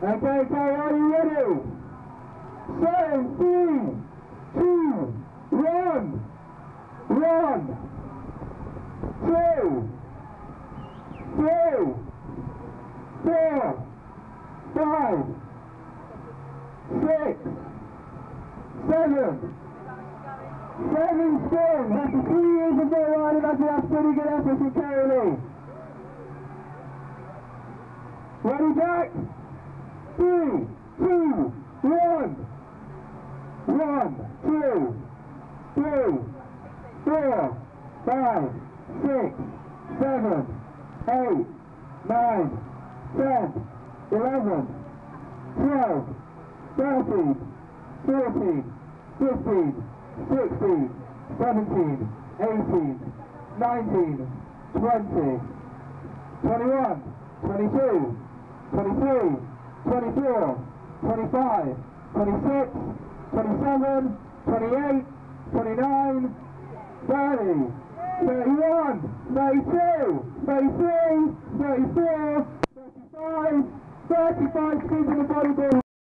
Okay, okay, are you ready? Seven, three, two, one, one, two, three, four, five, six, seven, seven spin. After three years of no riding, I think that's pretty good effort from Carolee. Ready, Jack? Three, two, one. One, two, three, four, five, six, seven, eight, nine, ten, eleven, twelve, thirteen, fourteen, fifteen, sixteen, seventeen, eighteen, nineteen, twenty, twenty-one, twenty-two, twenty-three, twenty-four, twenty-five, twenty-six, 27, 28, 29, 30, 31, 32, 33, 34, 35, 35 spins in the bodyboard.